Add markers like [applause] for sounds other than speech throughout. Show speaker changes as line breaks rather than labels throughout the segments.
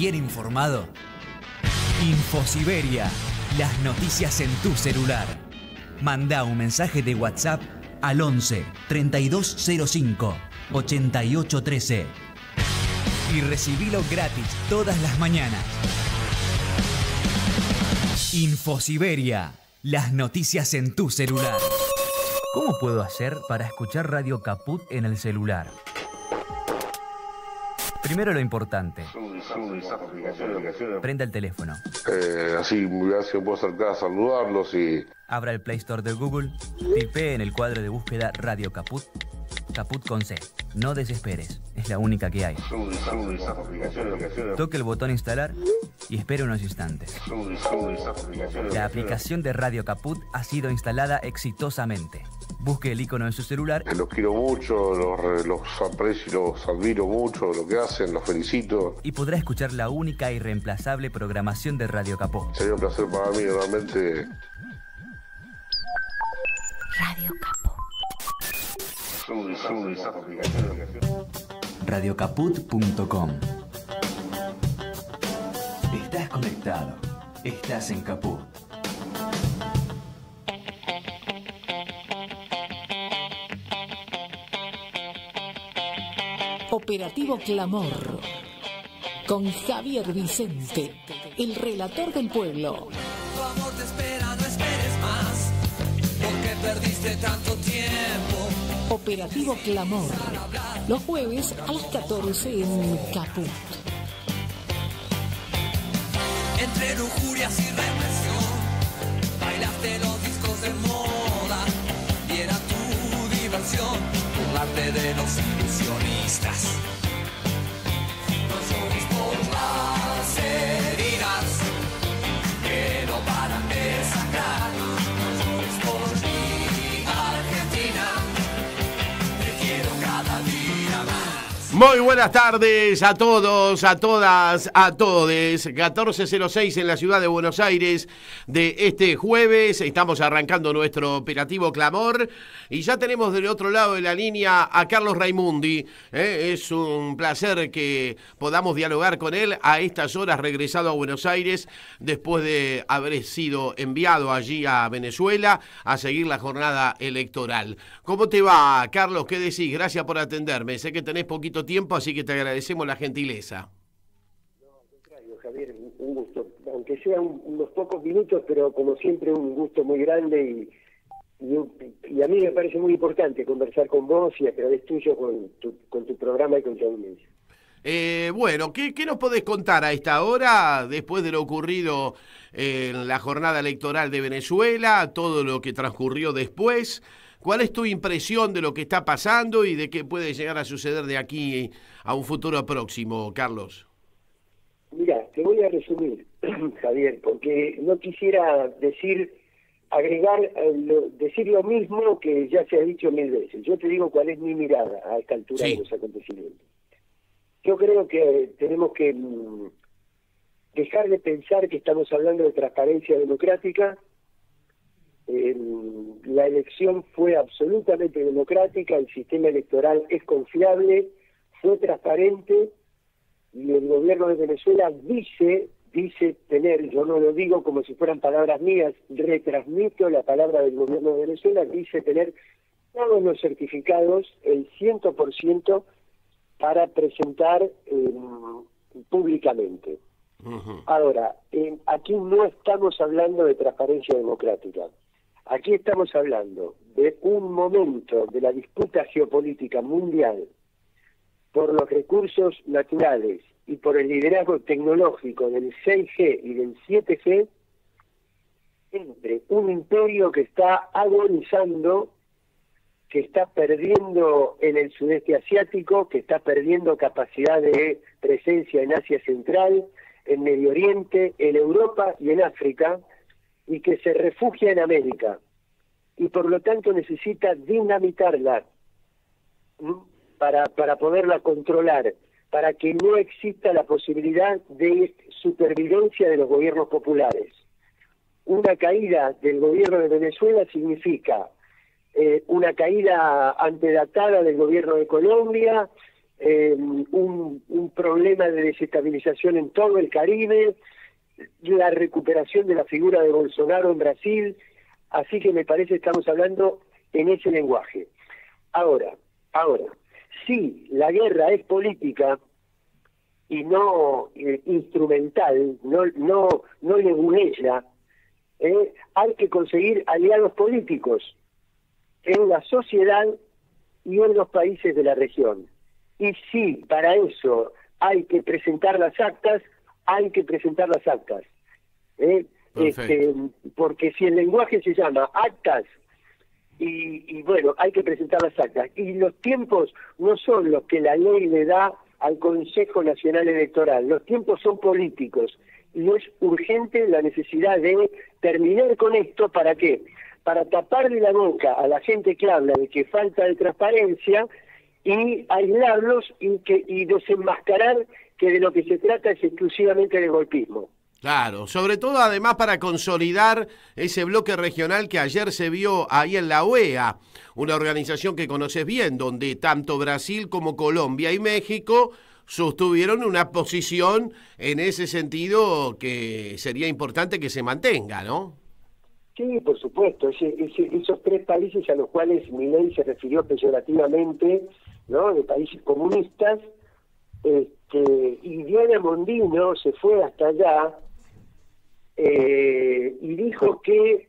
bien informado? Infosiberia, las noticias en tu celular. Manda un mensaje de WhatsApp al 11 3205 8813 y recibilo gratis todas las mañanas. Infosiberia, las noticias en tu celular. ¿Cómo puedo hacer para escuchar Radio Caput en el celular? Primero lo importante. Prenda el teléfono.
Eh, así puedo acercar a saludarlos y...
Abra el Play Store de Google, tipee en el cuadro de búsqueda Radio Caput, Caput con C. No desesperes, es la única que hay. Toque el botón instalar y espere unos instantes. La aplicación de Radio Caput ha sido instalada exitosamente. Busque el icono en su celular.
Los quiero mucho, los, los aprecio, los admiro mucho, lo que hacen, los felicito.
Y podrá escuchar la única y reemplazable programación de Radio Caput.
Sería un placer para mí, realmente.
Radio Caput.
Radiocaput.com Estás conectado. Estás en Caput.
Operativo Clamor. Con Javier Vicente, el relator del pueblo.
Tu amor te espera, no esperes más, porque perdiste tanto tiempo.
Operativo Clamor. Los jueves a las 14 en Caput.
Entre lujurias y represión, bailaste los discos de moda burlarte de los ilusionistas.
Muy buenas tardes a todos, a todas, a todes. 1406 en la ciudad de Buenos Aires de este jueves. Estamos arrancando nuestro operativo Clamor y ya tenemos del otro lado de la línea a Carlos Raimundi. ¿eh? Es un placer que podamos dialogar con él a estas horas regresado a Buenos Aires después de haber sido enviado allí a Venezuela a seguir la jornada electoral. ¿Cómo te va, Carlos? ¿Qué decís? Gracias por atenderme. Sé que tenés poquito tiempo, así que te agradecemos la gentileza.
contrario, Javier, un gusto. Aunque sean unos pocos minutos, pero como siempre un gusto muy grande y, y, un- y a mí me parece muy importante conversar con vos y a través tuyo con tu, con tu programa y con tu audiencia.
Eh, bueno, ¿qué, qué nos podés contar a esta hora, después de lo ocurrido en la jornada electoral de Venezuela, todo lo que transcurrió después? ¿Cuál es tu impresión de lo que está pasando y de qué puede llegar a suceder de aquí a un futuro próximo, Carlos?
Mira, te voy a resumir, [clears throat] Javier, porque no quisiera decir, agregar, eh, decir lo mismo que ya se ha dicho mil veces. Yo te digo cuál es mi mirada a esta altura
Sí.
de los acontecimientos. Yo creo que tenemos que mm, dejar de pensar que estamos hablando de transparencia democrática. Eh, la elección fue absolutamente democrática, el sistema electoral es confiable, fue transparente y el gobierno de Venezuela dice dice tener, yo no lo digo como si fueran palabras mías, retransmito la palabra del gobierno de Venezuela, dice tener todos los certificados, el 100% para presentar eh, públicamente. Ahora, eh, aquí no estamos hablando de transparencia democrática. Aquí estamos hablando de un momento de la disputa geopolítica mundial por los recursos naturales y por el liderazgo tecnológico del 6G y del 7G entre un imperio que está agonizando, que está perdiendo en el sudeste asiático, que está perdiendo capacidad de presencia en Asia Central, en Medio Oriente, en Europa y en África, y que se refugia en América. Y por lo tanto necesita dinamitarla para, para poderla controlar, para que no exista la posibilidad de supervivencia de los gobiernos populares. Una caída del gobierno de Venezuela significa eh, una caída antedatada del gobierno de Colombia, eh, un problema de desestabilización en todo el Caribe, la recuperación de la figura de Bolsonaro en Brasil, así que me parece estamos hablando en ese lenguaje. Ahora, ahora, si la guerra es política y no eh, instrumental, no, no, no leguleya, eh, hay que conseguir aliados políticos en la sociedad y en los países de la región. Y si para eso hay que presentar las actas, hay que presentar las actas. ¿eh? Este, porque si el lenguaje se llama actas, y, y, bueno, hay que presentar las actas. Y los tiempos no son los que la ley le da al Consejo Nacional Electoral, los tiempos son políticos. Y es urgente la necesidad de terminar con esto, ¿para qué? Para taparle la boca a la gente que habla de que falta de transparencia y aislarlos y, que, y desenmascarar que de lo que se trata es exclusivamente de golpismo.
Claro, sobre todo además para consolidar ese bloque regional que ayer se vio ahí en la OEA, una organización que conoces bien, donde tanto Brasil como Colombia y México sostuvieron una posición en ese sentido que sería importante que se mantenga, ¿no?
Sí, por supuesto, esos tres países a los cuales Milei se refirió peyorativamente, ¿no? De países comunistas, este, y Diana Mondino se fue hasta allá eh, y dijo que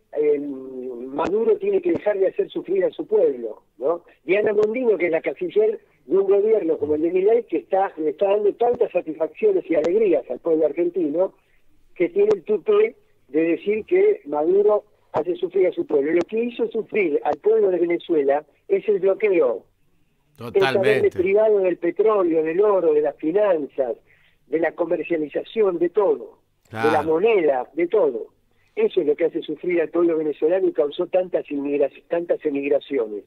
Maduro tiene que dejar de hacer sufrir a su pueblo, ¿no? Diana Mondino, que es la canciller de un gobierno como el de Milei, que está, le está dando tantas satisfacciones y alegrías al pueblo argentino, que tiene el tupé de decir que Maduro hace sufrir a su pueblo. Lo que hizo sufrir al pueblo de Venezuela es el bloqueo.
Totalmente.
Es privado del petróleo, del oro, de las finanzas, de la comercialización, de todo, de la moneda, de todo. Eso es lo que hace sufrir al pueblo venezolano y causó tantas, tantas emigraciones.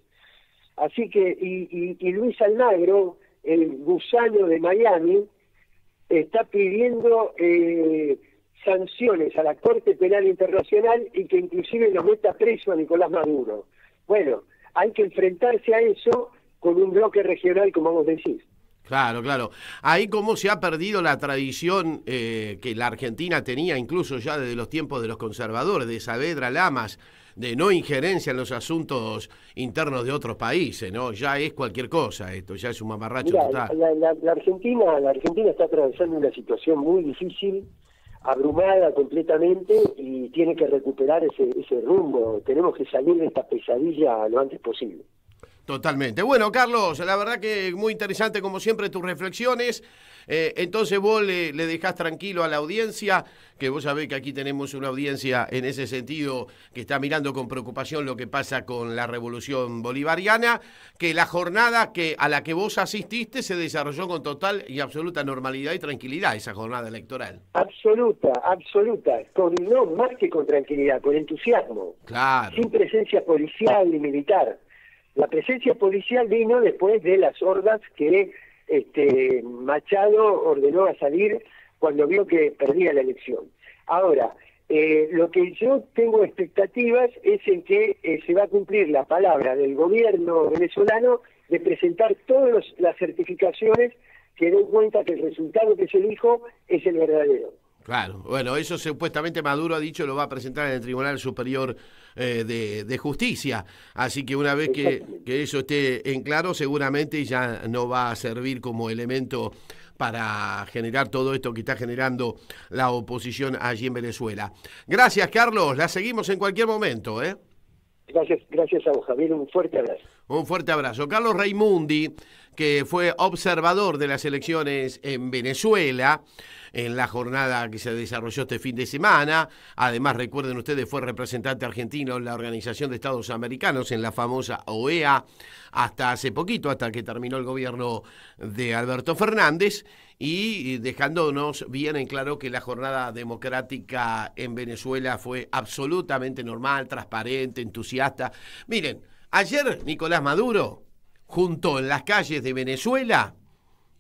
Así que, y, y, Luis Almagro, el gusano de Miami, está pidiendo eh, sanciones a la Corte Penal Internacional y que inclusive lo meta preso a Nicolás Maduro. Bueno, hay que enfrentarse a eso con un bloque regional, como vos decís.
Claro, claro. Ahí como se ha perdido la tradición eh, que la Argentina tenía incluso ya desde los tiempos de los conservadores, de Saavedra Lamas, de no injerencia en los asuntos internos de otros países, ¿no? Ya es cualquier cosa esto, ya es un mamarracho total.
La, Argentina, la Argentina está atravesando una situación muy difícil, abrumada completamente y tiene que recuperar ese, ese rumbo. Tenemos que salir de esta pesadilla lo antes posible.
Totalmente. Bueno, Carlos, la verdad que muy interesante como siempre tus reflexiones. Eh, entonces vos le, le, dejás tranquilo a la audiencia, que vos sabés que aquí tenemos una audiencia en ese sentido que está mirando con preocupación lo que pasa con la revolución bolivariana, que la jornada que a la que vos asististe se desarrolló con total y absoluta normalidad y tranquilidad, esa jornada electoral.
Absoluta, absoluta, con no más que con tranquilidad, con entusiasmo.
Claro.
Sin presencia policial ni militar. La presencia policial vino después de las hordas que este, Machado ordenó a salir cuando vio que perdía la elección. Ahora, eh, lo que yo tengo expectativas es en que eh, se va a cumplir la palabra del gobierno venezolano de presentar todas las certificaciones que den cuenta que el resultado que se dijo es el verdadero.
Claro, bueno, eso supuestamente Maduro ha dicho lo va a presentar en el Tribunal Superior eh, de, Justicia, así que una vez que, que, eso esté en claro, seguramente ya no va a servir como elemento para generar todo esto que está generando la oposición allí en Venezuela. Gracias, Carlos, la seguimos en cualquier momento, ¿eh?
Gracias, gracias a vos, Javier, un fuerte abrazo.
Un fuerte abrazo. Carlos Raimundi, que fue observador de las elecciones en Venezuela, en la jornada que se desarrolló este fin de semana. Además, recuerden ustedes, fue representante argentino en la Organización de Estados Americanos, en la famosa OEA, hasta hace poquito, hasta que terminó el gobierno de Alberto Fernández, y dejándonos bien en claro que la jornada democrática en Venezuela fue absolutamente normal, transparente, entusiasta. Miren, ayer Nicolás Maduro juntó en las calles de Venezuela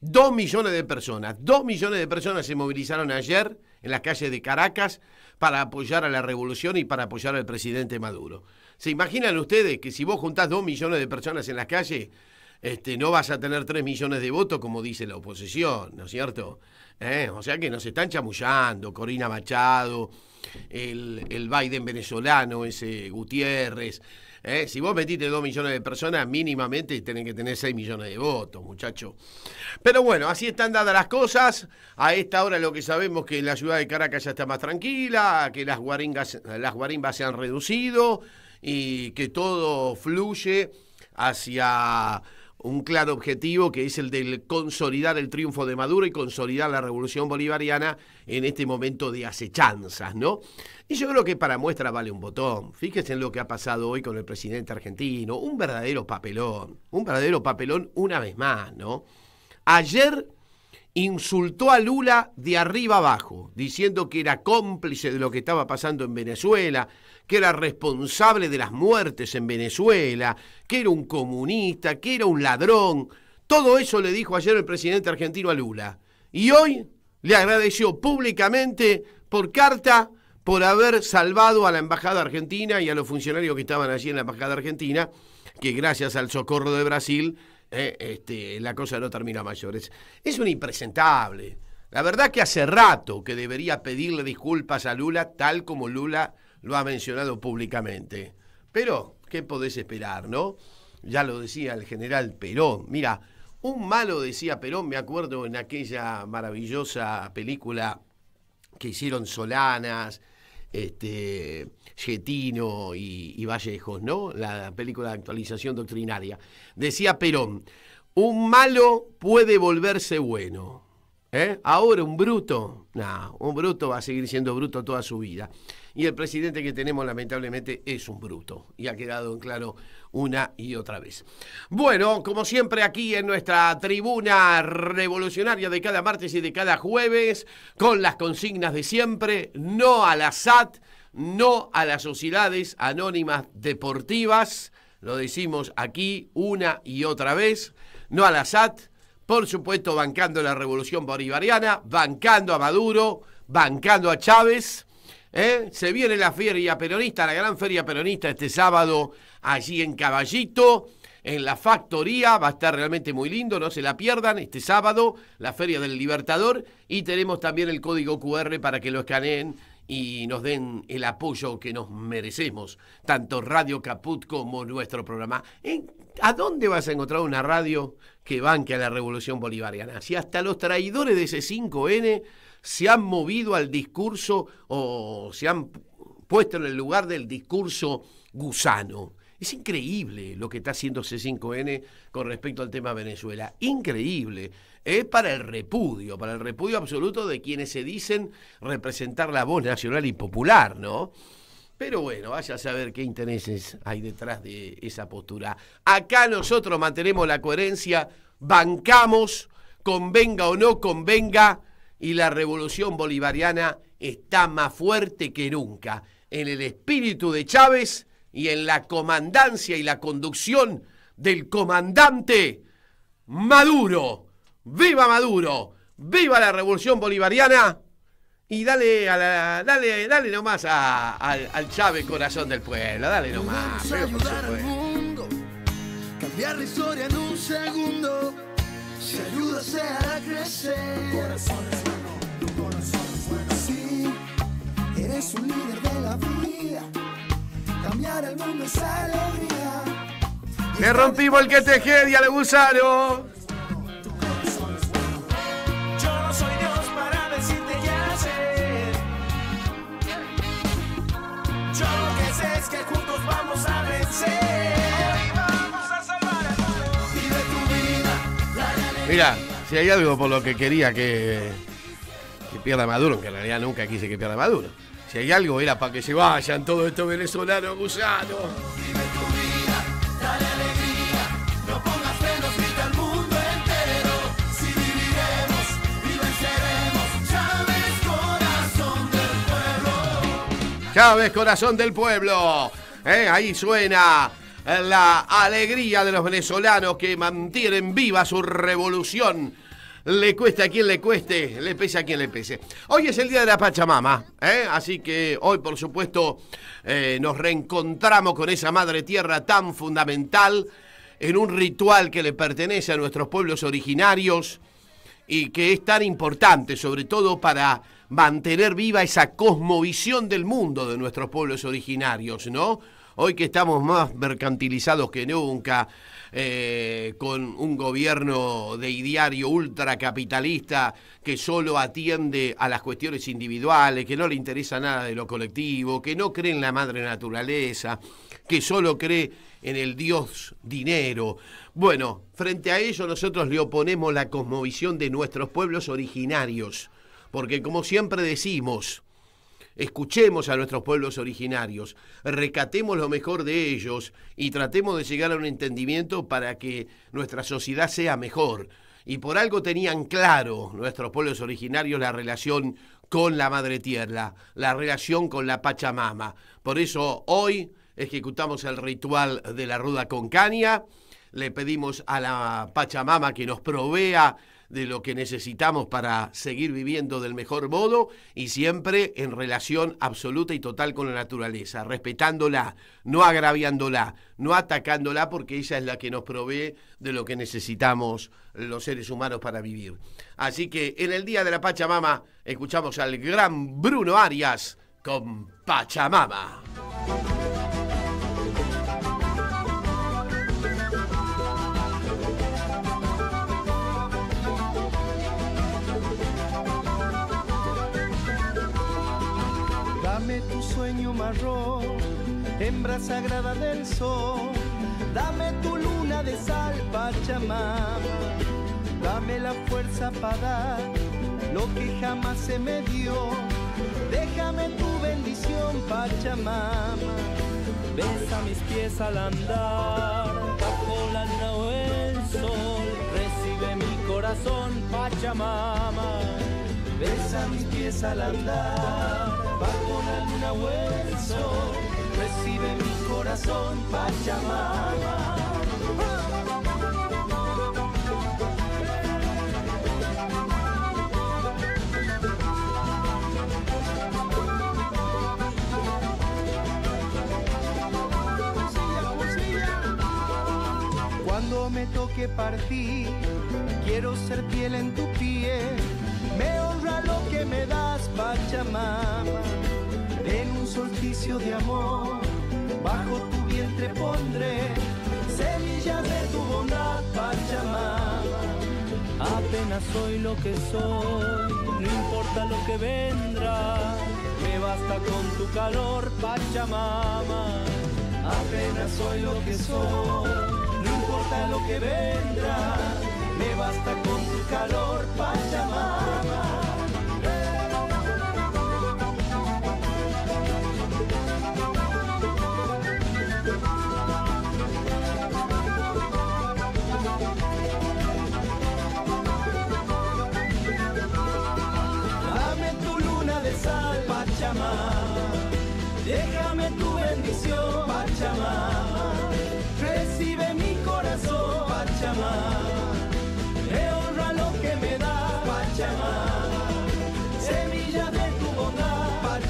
Dos millones de personas, dos millones de personas se movilizaron ayer en las calles de Caracas para apoyar a la revolución y para apoyar al presidente Maduro. ¿Se imaginan ustedes que si vos juntás dos millones de personas en las calles, este, no vas a tener 3 millones de votos como dice la oposición, ¿no es cierto? ¿Eh? O sea que nos están chamullando, Corina Machado, el, el Biden venezolano, ese Gutiérrez. ¿Eh? Si vos metiste 2 millones de personas, mínimamente tienen que tener 6 millones de votos, muchacho. Pero bueno, así están dadas las cosas. A esta hora lo que sabemos que la ciudad de Caracas ya está más tranquila, que las, guaringas, las guarimbas se han reducido y que todo fluye hacia un claro objetivo que es el del consolidar el triunfo de Maduro y consolidar la revolución bolivariana en este momento de acechanzas, ¿no? Y yo creo que para muestra vale un botón. Fíjense en lo que ha pasado hoy con el presidente argentino, un verdadero papelón, un verdadero papelón una vez más, ¿no? Ayer insultó a Lula de arriba abajo, diciendo que era cómplice de lo que estaba pasando en Venezuela, que era responsable de las muertes en Venezuela, que era un comunista, que era un ladrón. Todo eso le dijo ayer el presidente argentino a Lula. Y hoy le agradeció públicamente por carta por haber salvado a la embajada argentina y a los funcionarios que estaban allí en la embajada argentina, que gracias al socorro de Brasil, eh, este, la cosa no termina mayores. Es un impresentable. La verdad que hace rato que debería pedirle disculpas a Lula, tal como Lula lo ha mencionado públicamente. Pero, ¿qué podés esperar, no? Ya lo decía el general Perón. Mira, un malo decía Perón, me acuerdo en aquella maravillosa película que hicieron Solanas, este, Getino y, Vallejos, ¿no? La película de actualización doctrinaria. Decía Perón, un malo puede volverse bueno. ¿Eh? Ahora un bruto, no, un bruto va a seguir siendo bruto toda su vida. Y el presidente que tenemos lamentablemente es un bruto. Y ha quedado en claro una y otra vez. Bueno, como siempre aquí en nuestra tribuna revolucionaria de cada martes y de cada jueves, con las consignas de siempre, no a la SAT, no a las sociedades anónimas deportivas, lo decimos aquí una y otra vez, no a la SAT, por supuesto bancando la revolución bolivariana, bancando a Maduro, bancando a Chávez. ¿Eh? Se viene la feria peronista, la gran feria peronista este sábado allí en Caballito, en la factoría. Va a estar realmente muy lindo, no se la pierdan. Este sábado, la Feria del Libertador. Y tenemos también el código QR para que lo escaneen y nos den el apoyo que nos merecemos, tanto Radio Caput como nuestro programa. ¿A dónde vas a encontrar una radio que banque a la revolución bolivariana? Si hasta los traidores de ese 5N se han movido al discurso o se han puesto en el lugar del discurso gusano. Es increíble lo que está haciendo C5N con respecto al tema Venezuela. Increíble. Es para el repudio, para el repudio absoluto de quienes se dicen representar la voz nacional y popular, ¿no? Pero bueno, vaya a saber qué intereses hay detrás de esa postura. Acá nosotros mantenemos la coherencia, bancamos, convenga o no convenga, y la revolución bolivariana está más fuerte que nunca en el espíritu de Chávez y en la comandancia y la conducción del comandante Maduro. ¡Viva Maduro! ¡Viva la revolución bolivariana! Y dale, a la, dale, dale nomás a, al, al Chávez corazón del pueblo, dale nomás. pero por supuesto.
Cambiar la historia en un segundo. Si ayudas a crecer. Corazón eres un líder de la vida. Cambiar el mundo es alegría.
Le rompimos el que te quede al gusano.
Yo no soy Dios para decirte qué hacer. Yo lo que sé es que juntos vamos a vencer. Hoy vamos a salvar al mundo. Vive tu vida, dale alegría.
Mira, si hay algo por lo que quería que, que pierda Maduro, que en realidad nunca quise que pierda Maduro. Si hay algo era para que se vayan todos estos venezolanos gusanos.
Dale alegría, no pongas frenos, grita al mundo entero. Si viviremos y venceremos, Chávez, corazón del pueblo.
Chávez, corazón del pueblo. Eh, Ahí suena la alegría de los venezolanos que mantienen viva su revolución. Le cueste a quien le cueste, le pese a quien le pese. Hoy es el día de la Pachamama, ¿eh? así que hoy, por supuesto, eh, nos reencontramos con esa madre tierra tan fundamental en un ritual que le pertenece a nuestros pueblos originarios y que es tan importante, sobre todo para mantener viva esa cosmovisión del mundo de nuestros pueblos originarios, ¿no? Hoy que estamos más mercantilizados que nunca, eh, con un gobierno de ideario ultracapitalista que solo atiende a las cuestiones individuales, que no le interesa nada de lo colectivo, que no cree en la madre naturaleza, que solo cree en el dios dinero. Bueno, frente a ello nosotros le oponemos la cosmovisión de nuestros pueblos originarios, porque como siempre decimos, escuchemos a nuestros pueblos originarios, recatemos lo mejor de ellos y tratemos de llegar a un entendimiento para que nuestra sociedad sea mejor. Y por algo tenían claro nuestros pueblos originarios la relación con la Madre Tierra, la relación con la Pachamama. Por eso hoy ejecutamos el ritual de la ruda con caña, le pedimos a la Pachamama que nos provea de lo que necesitamos para seguir viviendo del mejor modo y siempre en relación absoluta y total con la naturaleza, respetándola, no agraviándola, no atacándola porque ella es la que nos provee de lo que necesitamos los seres humanos para vivir. Así que en el Día de la Pachamama escuchamos al gran Bruno Arias con Pachamama.
Sueño marrón, hembra sagrada del sol. Dame tu luna de sal, Pachamama. Dame la fuerza para dar lo que jamás se me dio. Déjame tu bendición, Pachamama. Besa mis pies al andar, bajo la el sol. Recibe mi corazón, Pachamama. Besa mis pies al andar, bajo la luna o el sol. Recibe mi corazón, Pachamama. Cuando me toque partir, quiero ser piel en tu piel. Me honra lo que me das, Pachamama. En un solsticio de amor, bajo tu vientre pondré semillas de tu bondad, Pachamama. Apenas soy lo que soy, no importa lo que vendrá. Me basta con tu calor, Pachamama. Apenas soy lo que soy, no importa lo que vendrá. Me basta con tu calor, Pachamama. Dame tu luna de sal, Pachamama. Déjame tu bendición, Pachamama.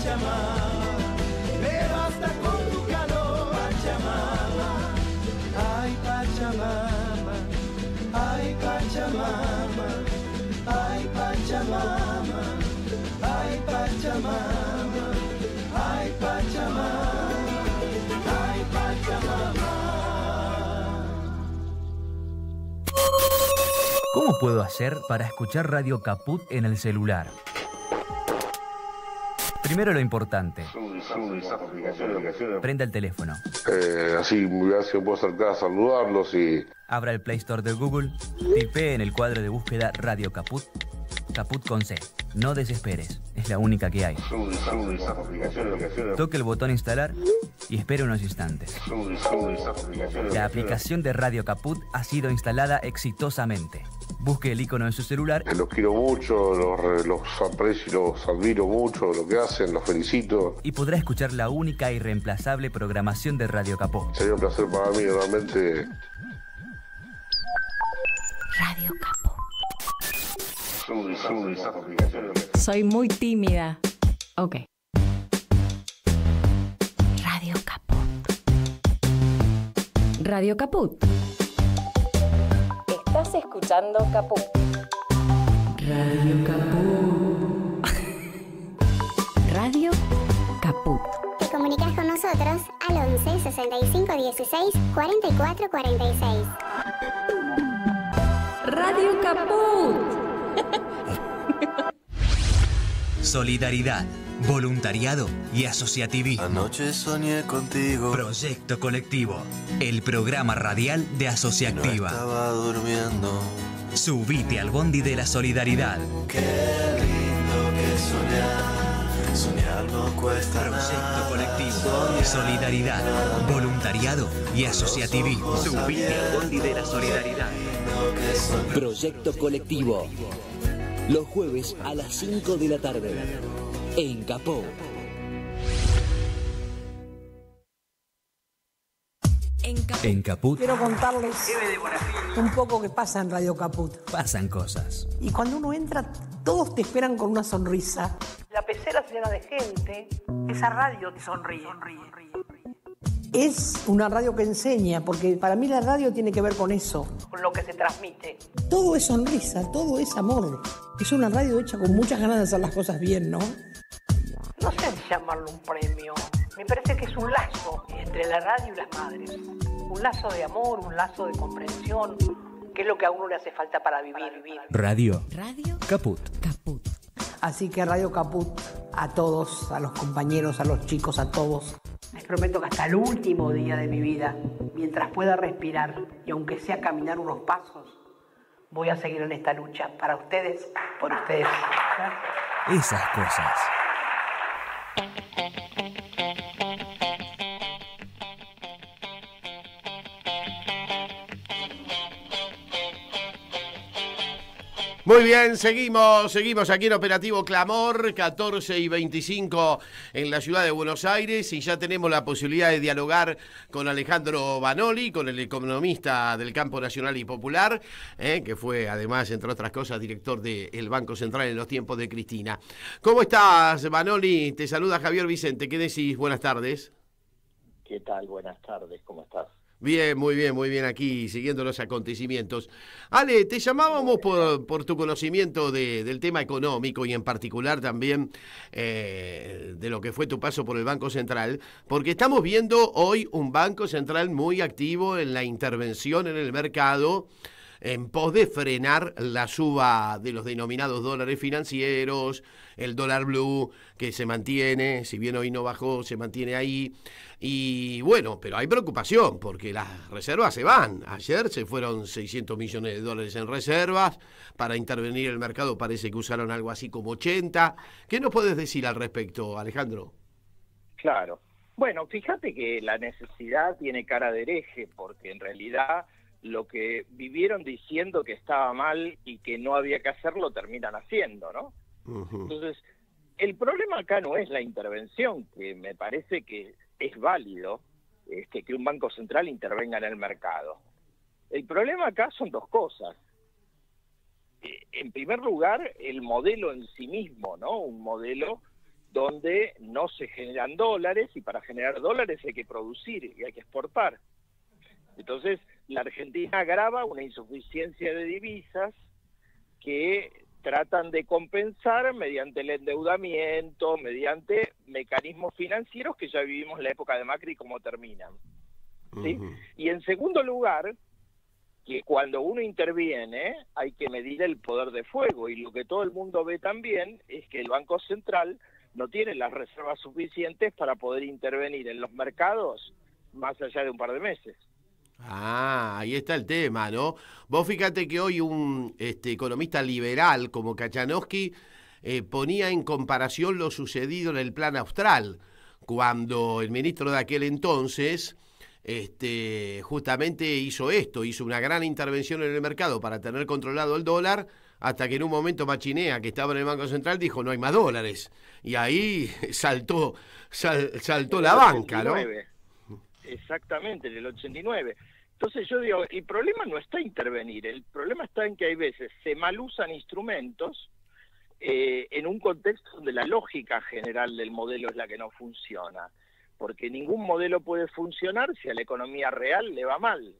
Pachamama. Me basta con tu calor, Pachamama. Ay, Pachamama. Ay, Pachamama. Ay, Pachamama. Ay, Pachamama. Ay, Pachamama. Ay, Pachamama.
¿Cómo puedo hacer para escuchar Radio Caput en el celular? Primero lo importante. Prenda el teléfono.
Eh, así me voy a ver si me puedo acercar a saludarlos y
Abra el Play Store de Google. Tipee en el cuadro de búsqueda Radio Caput. Caput con C. No desesperes. Es la única que hay. Toque el botón instalar y espere unos instantes. La aplicación de Radio Caput ha sido instalada exitosamente. Busque el icono en su celular
los quiero mucho, los, los aprecio y los admiro mucho, lo que hacen, los felicito.
y podrá escuchar la única y reemplazable programación de Radio Caput.
Sería un placer para mí realmente
Radio Caput.
Soy muy tímida. Ok.
Radio Caput.
Radio Caput.
Estás escuchando Caput.
Radio Caput.
Radio Caput.
Te comunicas con nosotros al 11 65 16 44 46.
Radio Caput.
Solidaridad, voluntariado y asociativismo.
Anoche soñé contigo.
Proyecto Colectivo, el programa radial de
No
Asociativa.
estaba durmiendo.
Subite al bondi de la solidaridad.
Qué lindo que soñar. Soñar no cuesta
Proyecto
nada.
Colectivo, Solidaridad, Voluntariado y Asociativismo. Subite al bondi de la solidaridad.
Proyecto Colectivo. Los jueves a las 5 de la tarde. En Capó.
En Caput
Quiero contarles un poco que pasa en Radio Caput.
pasan cosas.
Y cuando uno entra, todos te esperan con una sonrisa. La pecera se llena de gente. Esa radio te sonríe. Es una radio que enseña, porque para mí la radio tiene que ver con eso. Con lo que se transmite. Todo es sonrisa, todo es amor. Es una radio hecha con muchas ganas de hacer las cosas bien, ¿no? No sé si llamarlo un premio. Me parece que es un lazo entre la radio y las madres. Un lazo de amor, un lazo de comprensión, que es lo que a uno le hace falta para vivir. vivir.
Radio
Radio
Caput.
Caput.
Así que Radio Caput, a todos, a los compañeros, a los chicos, a todos. Les prometo que hasta el último día de mi vida, mientras pueda respirar y aunque sea caminar unos pasos, voy a seguir en esta lucha para ustedes, por ustedes. Gracias.
Esas cosas.
Muy bien, seguimos, seguimos aquí en Operativo Clamor, 14 y 25 en la ciudad de Buenos Aires y ya tenemos la posibilidad de dialogar con Alejandro Banoli, con el economista del campo nacional y popular, eh, que fue además, entre otras cosas, director del Banco Central en los tiempos de Cristina. ¿Cómo estás, Banoli? Te saluda Javier Vicente, ¿qué decís? Buenas tardes.
¿Qué tal? Buenas tardes, ¿cómo estás?
Bien, muy bien, muy bien aquí, siguiendo los acontecimientos. Ale, te llamábamos por, por tu conocimiento de- del tema económico y en particular también eh, de lo que fue tu paso por el Banco Central, porque estamos viendo hoy un Banco Central muy activo en la intervención en el mercado en pos de frenar la suba de los denominados dólares financieros, el dólar blue que se mantiene, si bien hoy no bajó, se mantiene ahí. Y bueno, pero hay preocupación porque las reservas se van. Ayer se fueron 600 millones de dólares en reservas. Para intervenir el mercado parece que usaron algo así como 80. ¿Qué nos puedes decir al respecto, Alejandro?
Claro. Bueno, fíjate que la necesidad tiene cara de hereje, porque en realidad lo que vivieron diciendo que estaba mal y que no había que hacerlo, terminan haciendo, ¿no? Entonces, el problema acá no es la intervención, que me parece que es válido este, que un banco central intervenga en el mercado. El problema acá son dos cosas. Eh, En primer lugar, el modelo en sí mismo, ¿no? Un modelo donde no se generan dólares y para generar dólares hay que producir y hay que exportar. Entonces, la Argentina agrava una insuficiencia de divisas que tratan de compensar mediante el endeudamiento, mediante mecanismos financieros que ya vivimos en la época de Macri cómo terminan. ¿sí? Y en segundo lugar, que cuando uno interviene hay que medir el poder de fuego y lo que todo el mundo ve también es que el Banco Central no tiene las reservas suficientes para poder intervenir en los mercados más allá de un par de meses.
Ah, ahí está el tema, ¿no? Vos fíjate que hoy un este, economista liberal como Kachanowski eh, ponía en comparación lo sucedido en el plan austral, cuando el ministro de aquel entonces este, justamente hizo esto, hizo una gran intervención en el mercado para tener controlado el dólar, hasta que en un momento Machinea, que estaba en el Banco Central, dijo no hay más dólares. Y ahí [laughs] saltó, sal- saltó la banca, ¿no?
89. Exactamente, en el 89. Entonces yo digo, el problema no está en intervenir, el problema está en que hay veces se malusan instrumentos eh, en un contexto donde la lógica general del modelo es la que no funciona, porque ningún modelo puede funcionar si a la economía real le va mal.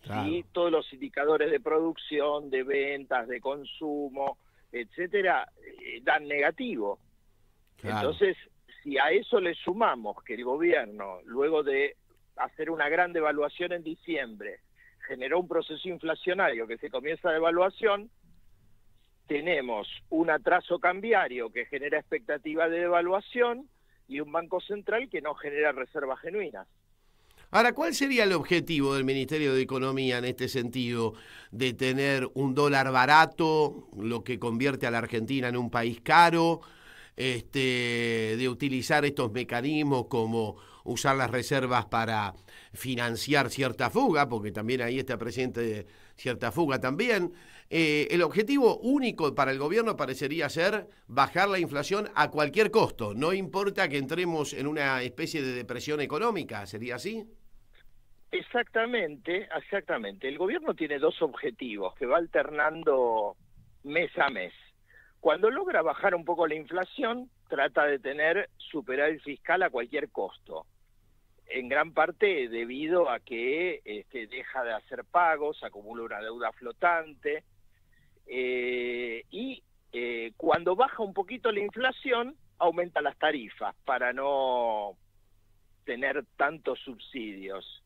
si todos los indicadores de producción, de ventas, de consumo, etcétera, eh, dan negativo. Entonces, si a eso le sumamos que el gobierno, luego de hacer una gran devaluación en diciembre, generó un proceso inflacionario que se comienza de evaluación, tenemos un atraso cambiario que genera expectativa de devaluación y un Banco Central que no genera reservas genuinas.
Ahora, ¿cuál sería el objetivo del Ministerio de Economía en este sentido? ¿De tener un dólar barato, lo que convierte a la Argentina en un país caro? Este, ¿De utilizar estos mecanismos como usar las reservas para financiar cierta fuga? Porque también ahí está presente cierta fuga también. Eh, el objetivo único para el gobierno parecería ser bajar la inflación a cualquier costo. No importa que entremos en una especie de depresión económica, ¿sería así?
Exactamente, exactamente. El gobierno tiene dos objetivos que va alternando mes a mes. Cuando logra bajar un poco la inflación, trata de tener superávit fiscal a cualquier costo. En gran parte debido a que este, deja de hacer pagos, acumula una deuda flotante. Eh, y eh, cuando baja un poquito la inflación, aumenta las tarifas para no tener tantos subsidios.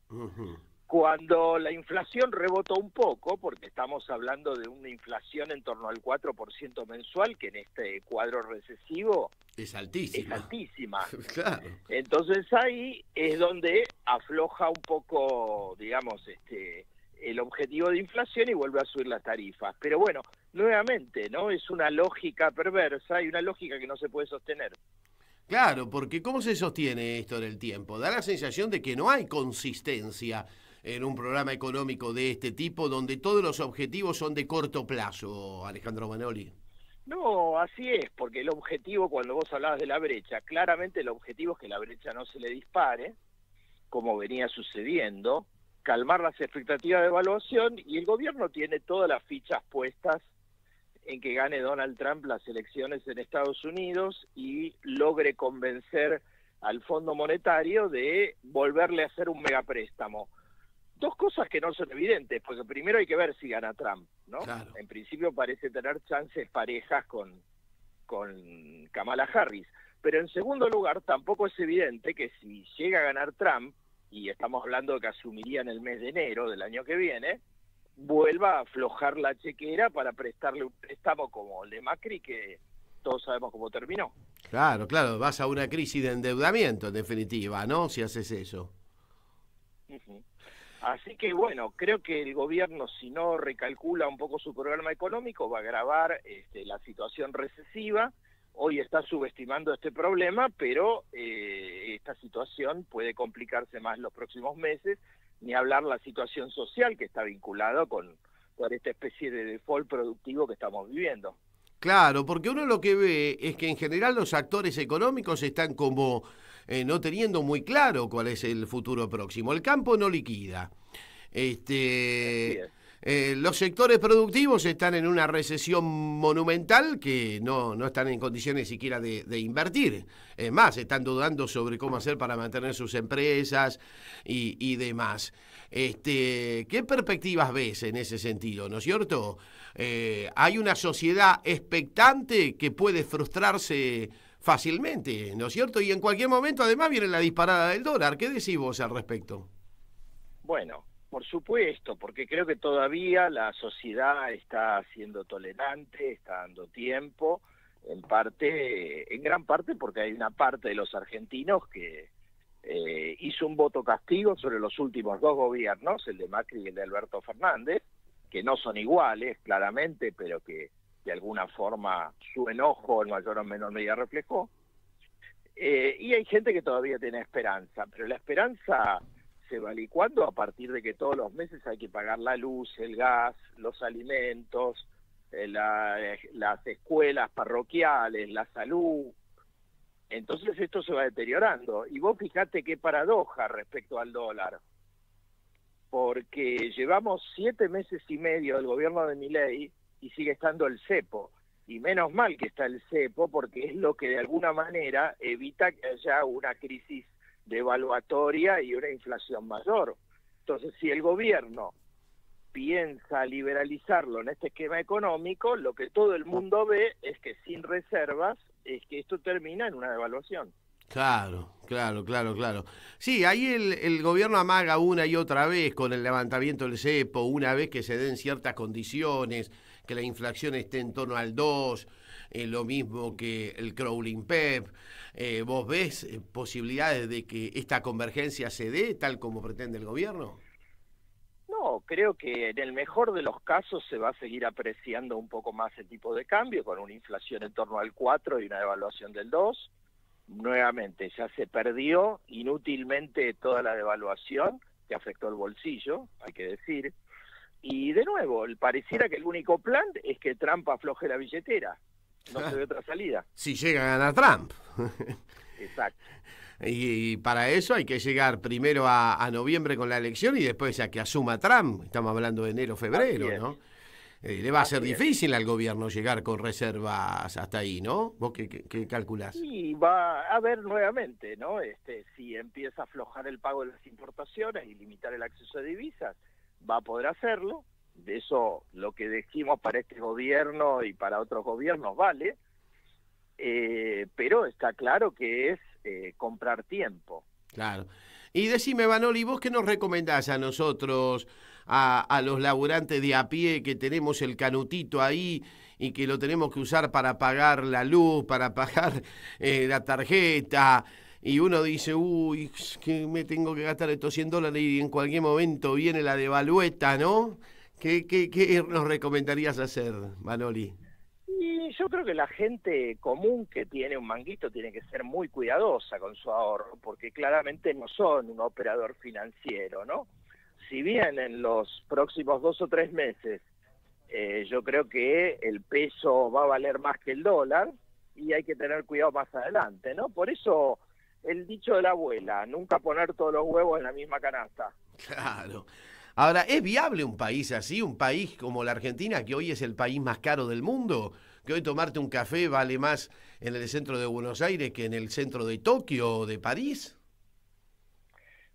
Cuando la inflación rebotó un poco, porque estamos hablando de una inflación en torno al 4% mensual, que en este cuadro recesivo
es altísima.
Es altísima. [laughs] Entonces ahí es donde afloja un poco, digamos, este el objetivo de inflación y vuelve a subir las tarifas. Pero bueno, nuevamente, ¿no? Es una lógica perversa y una lógica que no se puede sostener.
Claro, porque ¿cómo se sostiene esto en el tiempo? Da la sensación de que no hay consistencia en un programa económico de este tipo donde todos los objetivos son de corto plazo, Alejandro Manoli.
No, así es, porque el objetivo, cuando vos hablabas de la brecha, claramente el objetivo es que la brecha no se le dispare, como venía sucediendo, calmar las expectativas de evaluación y el gobierno tiene todas las fichas puestas en que gane Donald Trump las elecciones en Estados Unidos y logre convencer al Fondo Monetario de volverle a hacer un megapréstamo. Dos cosas que no son evidentes, porque primero hay que ver si gana Trump, ¿no? En principio parece tener chances parejas con, con Kamala Harris. Pero en segundo lugar, tampoco es evidente que si llega a ganar Trump, y estamos hablando de que asumiría en el mes de enero del año que viene, vuelva a aflojar la chequera para prestarle un préstamo como el de Macri, que todos sabemos cómo terminó.
Claro, claro, vas a una crisis de endeudamiento en definitiva, ¿no? Si haces eso.
Así que bueno, creo que el gobierno si no recalcula un poco su programa económico va a agravar este, la situación recesiva. Hoy está subestimando este problema, pero eh, esta situación puede complicarse más los próximos meses ni hablar la situación social que está vinculada con, con esta especie de default productivo que estamos viviendo.
Claro, porque uno lo que ve es que en general los actores económicos están como eh, no teniendo muy claro cuál es el futuro próximo. El campo no liquida. Este, eh, los sectores productivos están en una recesión monumental que no, no están en condiciones siquiera de, invertir. Es más, están dudando sobre cómo hacer para mantener sus empresas y, demás. Este, ¿Qué perspectivas ves en ese sentido? ¿No es cierto? Eh, hay una sociedad expectante que puede frustrarse fácilmente, ¿no es cierto? Y en cualquier momento además viene la disparada del dólar. ¿Qué decís vos al respecto?
Bueno, por supuesto, porque creo que todavía la sociedad está siendo tolerante, está dando tiempo, en parte, en gran parte porque hay una parte de los argentinos que eh, hizo un voto castigo sobre los últimos dos gobiernos, el de Macri y el de Alberto Fernández, que no son iguales, claramente, pero que de alguna forma su enojo en mayor o menor medida reflejó. Eh, y hay gente que todavía tiene esperanza, pero la esperanza se va licuando a partir de que todos los meses hay que pagar la luz, el gas, los alimentos, eh, las escuelas parroquiales, la salud. Entonces esto se va deteriorando. Y vos fijate qué paradoja respecto al dólar. Porque llevamos siete meses y medio del gobierno de Miley y sigue estando el cepo. Y menos mal que está el cepo porque es lo que de alguna manera evita que haya una crisis devaluatoria y una inflación mayor. Entonces, si el gobierno piensa liberalizarlo en este esquema económico, lo que todo el mundo ve es que sin reservas es que esto termina en una devaluación.
Claro, claro, claro, claro. Sí, ahí el, el, gobierno amaga una y otra vez con el levantamiento del cepo, una vez que se den ciertas condiciones, que la inflación esté en torno al 2, eh, lo mismo que el crawling PEP. Eh, ¿Vos ves eh, posibilidades de que esta convergencia se dé tal como pretende el gobierno?
No, creo que en el mejor de los casos se va a seguir apreciando un poco más el tipo de cambio, con una inflación en torno al 4 y una devaluación del 2 nuevamente ya se perdió inútilmente toda la devaluación que afectó el bolsillo, hay que decir. Y de nuevo, pareciera que el único plan es que Trump afloje la billetera. No se ve otra salida.
Si llega a ganar Trump.
Exacto.
Y, para eso hay que llegar primero a, a, noviembre con la elección y después a que asuma Trump. Estamos hablando de enero, febrero, ¿no? Eh, le va a ser difícil al gobierno llegar con reservas hasta ahí, ¿no? ¿Vos qué, qué, calculás?
Sí, va a ver nuevamente, ¿no? Este, si empieza a aflojar el pago de las importaciones y limitar el acceso a divisas, va a poder hacerlo. De eso lo que decimos para este gobierno y para otros gobiernos vale. Eh, pero está claro que es eh, comprar tiempo.
Claro. Y decime, Manoli, ¿vos qué nos recomendás a nosotros, a, a, los laburantes de a pie, que tenemos el canutito ahí y que lo tenemos que usar para pagar la luz, para [laughs] pagar eh, la tarjeta? Y uno dice, uy, que me tengo que gastar estos 100 dólares y en cualquier momento viene la devalueta, ¿no? ¿Qué, qué, qué nos recomendarías hacer, Manoli?
Y yo creo que la gente común que tiene un manguito tiene que ser muy cuidadosa con su ahorro, porque claramente no son un operador financiero, ¿no? Si bien en los próximos dos o tres meses eh, yo creo que el peso va a valer más que el dólar y hay que tener cuidado más adelante, ¿no? Por eso el dicho de la abuela, nunca poner todos los huevos en la misma canasta.
Claro. Ahora, ¿es viable un país así, un país como la Argentina, que hoy es el país más caro del mundo? Que hoy tomarte un café vale más en el centro de Buenos Aires que en el centro de Tokio o de París.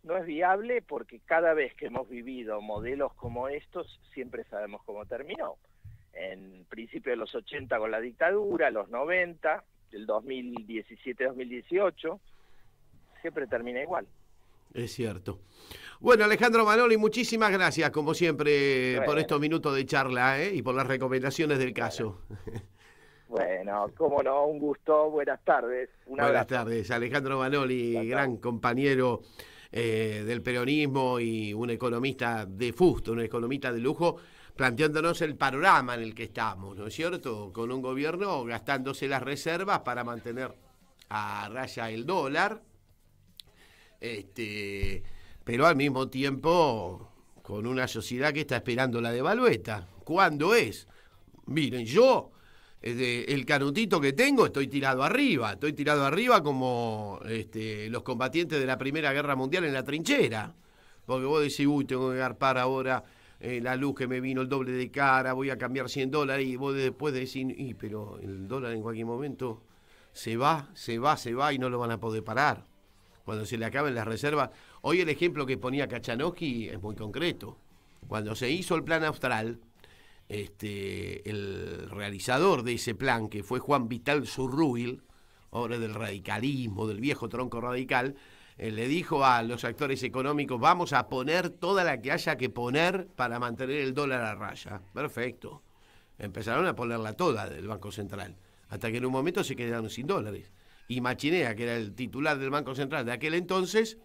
No es viable porque cada vez que hemos vivido modelos como estos, siempre sabemos cómo terminó. En principio de los 80 con la dictadura, los 90, el 2017-2018, siempre termina igual.
Es cierto. Bueno, Alejandro Manoli, muchísimas gracias, como siempre,
Bueno.
por estos minutos de charla ¿eh? y por las recomendaciones del caso.
Bueno, cómo no, un gusto, buenas tardes.
Buenas
abrazo.
tardes, Alejandro Manoli, gran compañero eh, del peronismo y un economista de fusto, un economista de lujo, planteándonos el panorama en el que estamos, ¿no es cierto? Con un gobierno gastándose las reservas para mantener a raya el dólar, este, pero al mismo tiempo con una sociedad que está esperando la devalueta. ¿Cuándo es? Miren, yo, eh, el canutito que tengo, estoy tirado arriba. Estoy tirado arriba como este, los combatientes de la Primera Guerra Mundial en la trinchera. Porque vos decís, uy, tengo que agarpar ahora eh, la luz que me vino el doble de cara, voy a cambiar 100 dólares. Y vos después decís, y, pero el dólar en cualquier momento se va, se va, se va y no lo van a poder parar. Cuando se le acaben las reservas. Hoy el ejemplo que ponía Kachanowski es muy concreto. Cuando se hizo el plan austral, este, el realizador de ese plan, que fue Juan Vital Zurruil, hombre del radicalismo, del viejo tronco radical, eh, le dijo a los actores económicos, vamos a poner toda la que haya que poner para mantener el dólar a raya. Perfecto. Empezaron a ponerla toda del Banco Central, hasta que en un momento se quedaron sin dólares. Y Machinea, que era el titular del Banco Central de aquel entonces,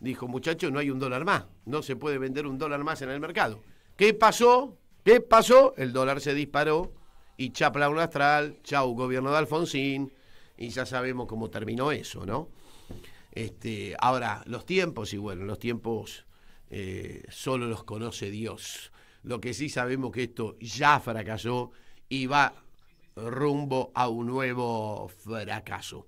dijo, muchachos, no hay un dólar más, no se puede vender un dólar más en el mercado. ¿Qué pasó? ¿Qué pasó? El dólar se disparó y chapla un astral, chau, gobierno de Alfonsín, y ya sabemos cómo terminó eso, ¿no? Este, ahora, los tiempos, y bueno, los tiempos eh, solo los conoce Dios. Lo que sí sabemos que esto ya fracasó y va rumbo a un nuevo fracaso.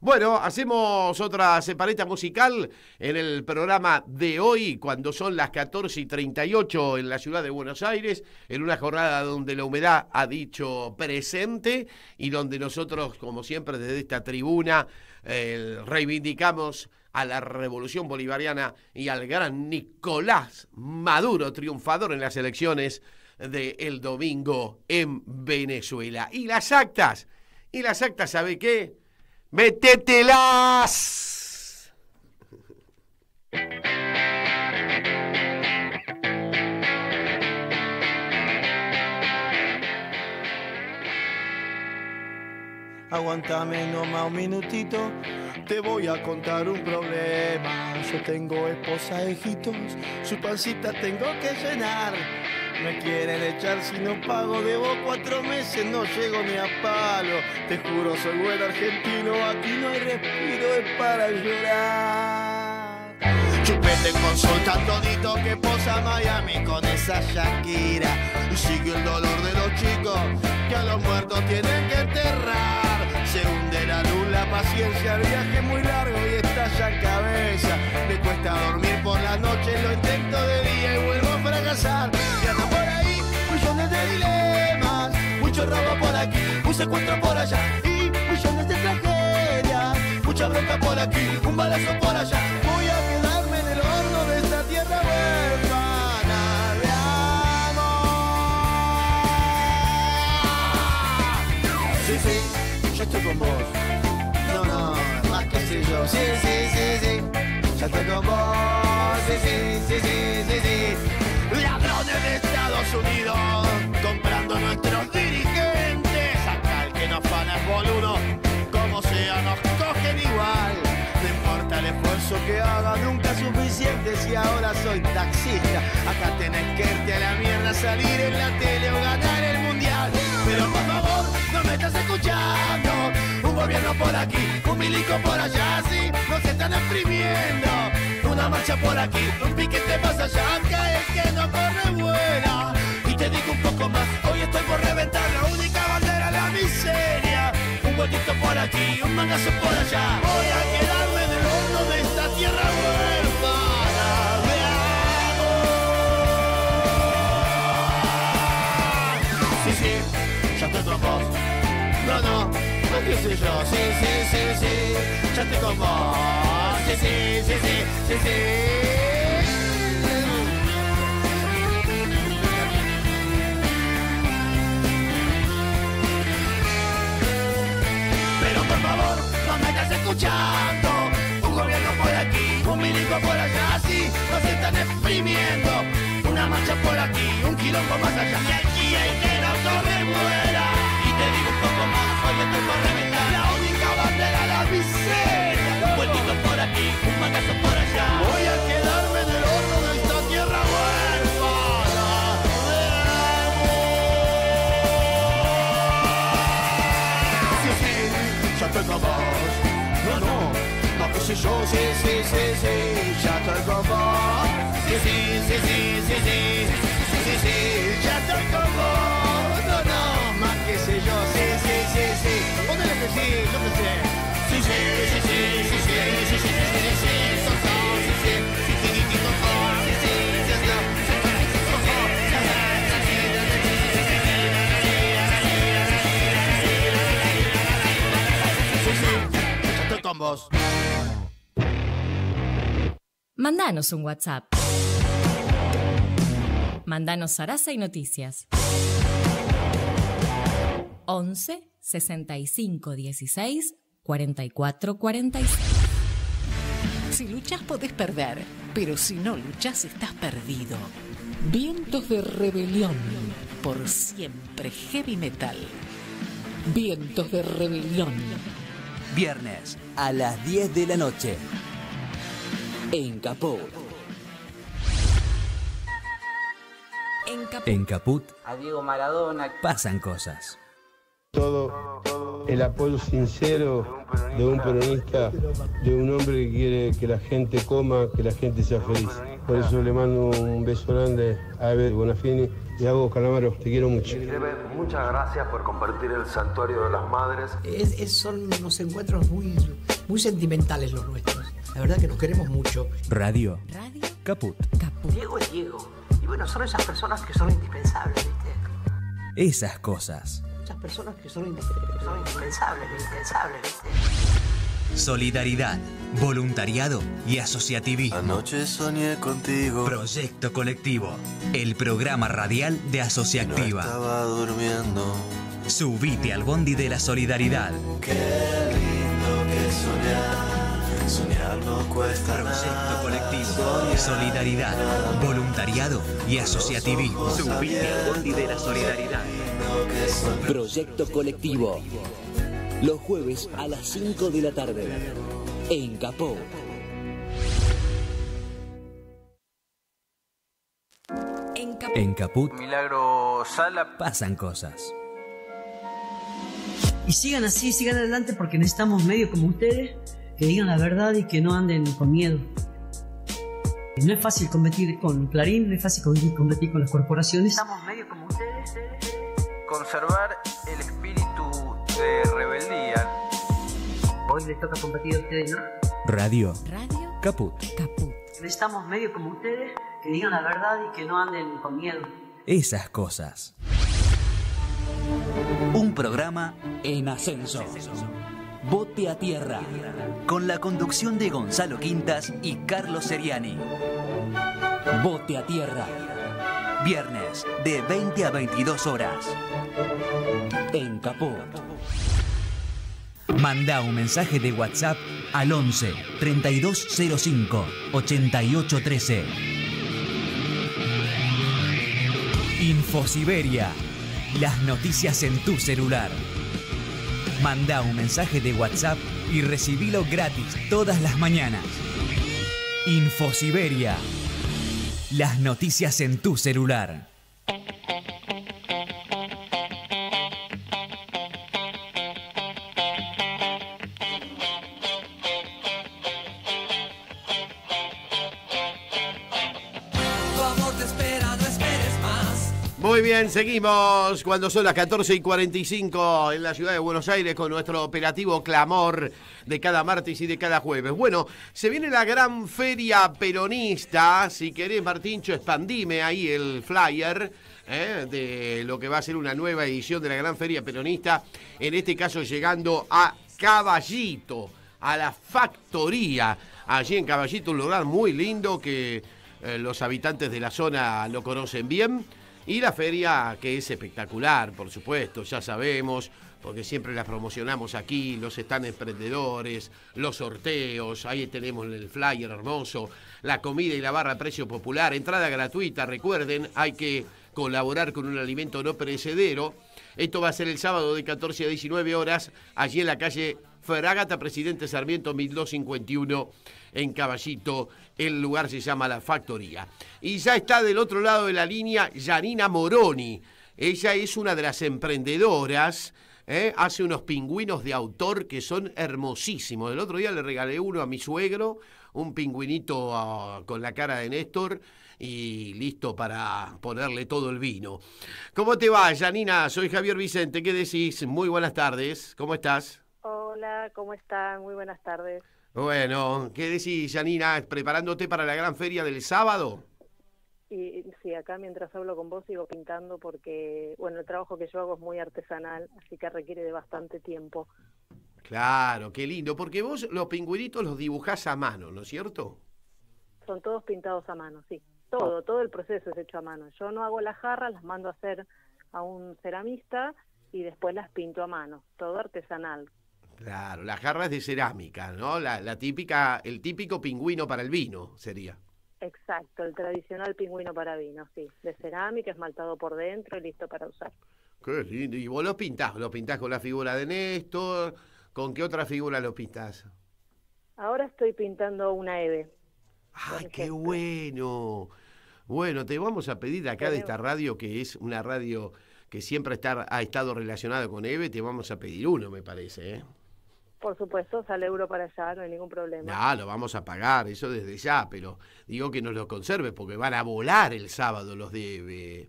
Bueno, hacemos otra separeta musical en el programa de hoy, cuando son las 14 y 38 en la ciudad de Buenos Aires, en una jornada donde la humedad ha dicho presente y donde nosotros, como siempre, desde esta tribuna, eh, reivindicamos a la revolución bolivariana y al gran Nicolás Maduro, triunfador en las elecciones del domingo en Venezuela. Y las actas, y las actas, ¿sabe qué? ¡Métetelas!
Aguantame nomás un minutito, te voy a contar un problema. Yo tengo esposa hijitos, su pancita tengo que llenar. Me quieren echar si no pago, debo cuatro meses, no llego ni a palo. Te juro, soy buen argentino, aquí no hay respiro, es para llorar. Chupete consulta todito que posa Miami con esa Shakira. Y sigue el dolor de los chicos que a los muertos tienen que enterrar. Se hunde la luz, la paciencia, el viaje es muy largo y estalla cabeza. Me cuesta dormir por la noche, lo intento de día y vuelvo a fracasar. Mucho robo por aquí, un secuestro por allá y millones de tragedias. Mucha bronca por aquí, un balazo por allá. Voy a quedarme en el horno de esta tierra huérfana de amor. Sí, sí, yo estoy con vos. No, no, más que sé yo. Sí, sí, sí, sí. Ya estoy con vos. Sí, sí, sí, sí, sí, sí. De Estados Unidos comprando nuestros dirigentes. Acá el que nos pana es boludo. Como sea, nos cogen igual. No importa el esfuerzo que haga, nunca es suficiente si ahora soy taxista. Acá tenés que irte a la mierda, salir en la tele o ganar el mundial. Pero por favor, no me estás escuchando. Un gobierno por aquí, un milico por allá, sí, nos están exprimiendo. Una marcha por aquí, un piquete más allá, acá el que no corre vuela. Y te digo un poco más, hoy estoy por reventar la única bandera, la miseria. Un huequito por aquí, un mangazo por allá. Voy a quedarme en el horno de esta tierra huérfana. de amor. Sí, sí, ya estoy con vos. No, no, Sí, sí, sí, sí, ya estoy con vos. Sí, sí, sí, sí, sí, sí. Pero por favor, no me estás escuchando. Un gobierno por aquí, un milico por allá, sí, nos están exprimiendo. Una marcha por aquí, un quilombo más allá. Y aquí no que sé yo, sí, sí, sí, sí, ya estoy con vos. Sí, sí, sí, sí, sí, sí, sí, sí, ya estoy con vos. No, no, más que sé yo, sí, sí, sí, sí. Ponele que sí, yo que sé. Sí, sí, sí, sí, sí, sí,
Mandanos un WhatsApp. Mandanos Sarasa y Noticias. 11 65 16 44 46.
Si luchas podés perder, pero si no luchas estás perdido. Vientos de rebelión, por siempre heavy metal. Vientos de rebelión.
Viernes a las 10 de la noche. En Capó.
En Caput.
En Caput
a Diego Maradona.
pasan cosas.
todo el apoyo sincero de un peronista, de un hombre que quiere que la gente coma, que la gente sea feliz. Por eso le mando un beso grande a Ever Bonafini, Y hago Calamaro, te quiero mucho.
muchas gracias por compartir el santuario de las madres.
Es- es- son unos encuentros muy, muy sentimentales los nuestros. La verdad que nos queremos mucho.
Radio. Caput.
Diego es Diego. Y bueno, son esas personas que son indispensables, ¿viste?
Esas cosas.
Esas personas que son, indi- que son indispensables, indispensables, ¿viste?
Solidaridad, voluntariado y asociativismo.
Anoche soñé contigo.
Proyecto Colectivo, el programa radial de Asociactiva.
Estaba durmiendo.
Subite al bondi de la solidaridad.
Qué lindo que soñar. Soñar no cuesta
Proyecto Colectivo, solidaridad, voluntariado y asociativismo. Subite al bondi de la solidaridad.
Proyecto Colectivo. Los jueves a las 5 de la tarde. En Capó.
En Caput.
En Caput
Milagro Sala.
pasan cosas.
Y sigan así, sigan adelante porque necesitamos medios como ustedes que digan la verdad y que no anden con miedo. No es fácil competir con Clarín, no es fácil competir, con las corporaciones. Necesitamos medios como ustedes.
Conservar el espíritu de rebeldía.
Hoy les toca competir a ustedes, ¿no?
Radio.
Radio.
Caput.
Caput.
Necesitamos medios como ustedes que digan la verdad y que no anden con miedo.
Esas cosas. Un programa
En ascenso. Bote a tierra.
con la conducción de Gonzalo Quintas y Carlos Seriani.
Bote a tierra.
Viernes de 20 a 22 horas.
En Capó.
Manda un mensaje de WhatsApp al 11 3205 8813. Infosiberia. Las noticias en tu celular. Manda un mensaje de WhatsApp y recibilo gratis todas las mañanas. Infosiberia. Las noticias en tu celular.
Seguimos cuando son las 14 y 45 en la ciudad de Buenos Aires con nuestro operativo Clamor de cada martes y de cada jueves. Bueno, se viene la gran feria peronista. Si querés, Martincho, expandime ahí el flyer ¿eh? de lo que va a ser una nueva edición de la gran feria peronista. En este caso, llegando a Caballito, a la factoría. Allí en Caballito, un lugar muy lindo que eh, los habitantes de la zona lo conocen bien. Y la feria que es espectacular, por supuesto, ya sabemos, porque siempre la promocionamos aquí, los están emprendedores, los sorteos, ahí tenemos el flyer hermoso, la comida y la barra a precio popular, entrada gratuita, recuerden, hay que colaborar con un alimento no perecedero. Esto va a ser el sábado de 14 a 19 horas, allí en la calle Fragata Presidente Sarmiento 1251 en Caballito. El lugar se llama La Factoría. Y ya está del otro lado de la línea Yanina Moroni. Ella es una de las emprendedoras. ¿eh? Hace unos pingüinos de autor que son hermosísimos. El otro día le regalé uno a mi suegro, un pingüinito ah, con la cara de Néstor y listo para ponerle todo el vino. ¿Cómo te va, Yanina? Soy Javier Vicente. ¿Qué decís? Muy buenas tardes. ¿Cómo estás?
Hola, ¿cómo están? Muy buenas tardes.
Bueno, ¿qué decís, Janina? ¿Preparándote para la gran feria del sábado?
Y sí, acá mientras hablo con vos sigo pintando porque, bueno, el trabajo que yo hago es muy artesanal, así que requiere de bastante tiempo.
Claro, qué lindo, porque vos los pingüinitos los dibujás a mano, ¿no es cierto?
Son todos pintados a mano, sí. Todo, todo el proceso es hecho a mano. Yo no hago las jarras, las mando a hacer a un ceramista y después las pinto a mano. Todo artesanal.
Claro, las jarras de cerámica, ¿no? La, la típica, el típico pingüino para el vino sería.
Exacto, el tradicional pingüino para vino, sí. De cerámica, esmaltado por dentro y listo para usar.
Qué lindo. Y vos los pintás, los pintás con la figura de Néstor. ¿Con qué otra figura los pintás?
Ahora estoy pintando una Eve.
¡Ay, qué bueno! Bueno, te vamos a pedir acá de esta radio, que es una radio que siempre está, ha estado relacionada con Eve, te vamos a pedir uno, me parece, ¿eh?
Por supuesto, sale euro para allá, no hay ningún problema.
No, lo vamos a pagar, eso desde ya, pero digo que nos lo conserves porque van a volar el sábado los de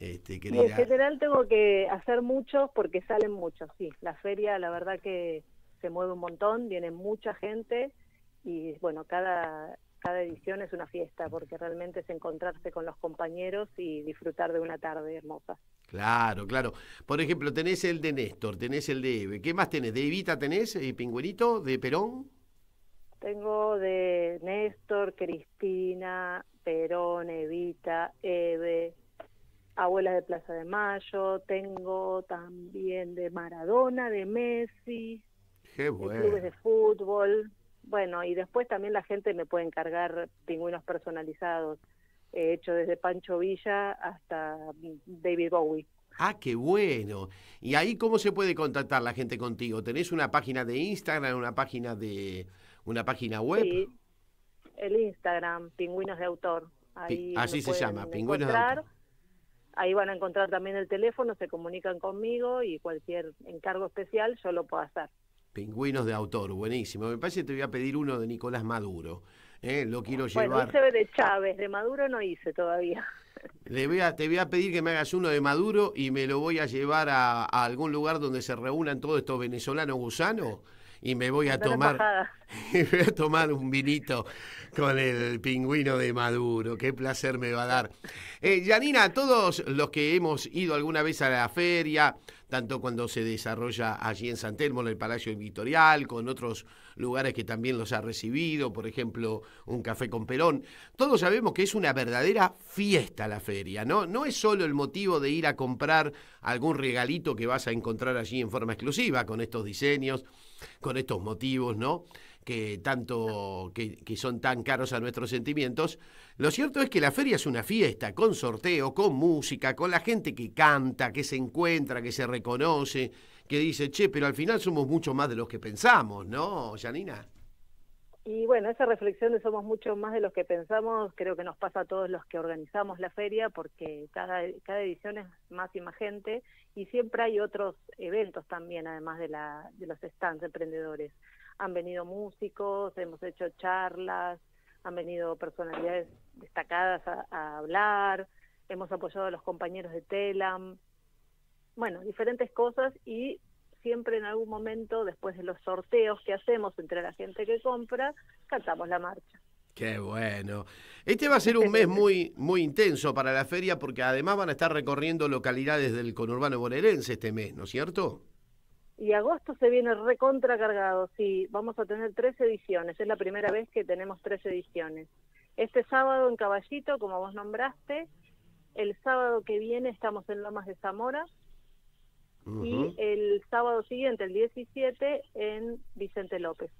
este, querida.
en general tengo que hacer muchos porque salen muchos, sí. La feria, la verdad que se mueve un montón, viene mucha gente y bueno, cada, cada edición es una fiesta porque realmente es encontrarse con los compañeros y disfrutar de una tarde hermosa.
Claro, claro. Por ejemplo, tenés el de Néstor, tenés el de Eve. ¿Qué más tenés? ¿De Evita tenés, eh, Pingüinito? ¿De Perón?
Tengo de Néstor, Cristina, Perón, Evita, Eve, Abuela de Plaza de Mayo, tengo también de Maradona, de Messi,
Qué
de
bueno.
clubes de fútbol. Bueno, y después también la gente me puede encargar pingüinos personalizados, hecho desde Pancho Villa hasta David Bowie.
Ah, qué bueno. ¿Y ahí cómo se puede contactar la gente contigo? ¿Tenés una página de Instagram, una página de una página web?
Sí, el Instagram, Pingüinos de Autor. Ahí
así se llama, Pingüinos de. Autor.
Ahí van a encontrar también el teléfono, se comunican conmigo y cualquier encargo especial yo lo puedo hacer.
Pingüinos de autor, buenísimo. Me parece que te voy a pedir uno de Nicolás Maduro. ¿Eh? Lo quiero
Bueno,
llevar.
hice de Chávez, de Maduro no hice todavía. [laughs]
Le voy a, te voy a pedir que me hagas uno de Maduro y me lo voy a llevar a, a algún lugar donde se reúnan todos estos venezolanos gusanos y me voy a tomar y [laughs] voy a tomar un vinito con el pingüino de Maduro. Qué placer me va a dar. Eh, Yanina, todos los que hemos ido alguna vez a la feria, tanto cuando se desarrolla allí en San Telmo, en el Palacio Victorial, con otros lugares que también los ha recibido, por ejemplo, un café con Perón, todos sabemos que es una verdadera fiesta la feria, ¿no? No es solo el motivo de ir a comprar algún regalito que vas a encontrar allí en forma exclusiva, con estos diseños, con estos motivos, ¿no? Que tanto que, que, son tan caros a nuestros sentimientos. Lo cierto es que la feria es una fiesta, con sorteo, con música, con la gente que canta, que se encuentra, que se reconoce, que dice, che, pero al final somos mucho más de los que pensamos, ¿no, Janina?
Y bueno, esa reflexión de somos mucho más de los que pensamos, creo que nos pasa a todos los que organizamos la feria, porque cada, cada edición es más y más gente, y siempre hay otros eventos también, además de, la, de los stands emprendedores. Han venido músicos, hemos hecho charlas, han venido personalidades destacadas a, a hablar, hemos apoyado a los compañeros de Telam, bueno, diferentes cosas y siempre en algún momento, después de los sorteos que hacemos entre la gente que compra, cantamos la marcha.
Qué bueno. Este va a ser un mes muy, muy intenso para la feria porque además van a estar recorriendo localidades del conurbano bonaerense este mes, ¿no es cierto?
Y agosto se viene recontra cargado, sí, vamos a tener tres ediciones, es la primera vez que tenemos tres ediciones. Este sábado en Caballito, como vos nombraste, el sábado que viene estamos en Lomas de Zamora, Uh -huh. y el sábado siguiente, el 17, en Vicente López.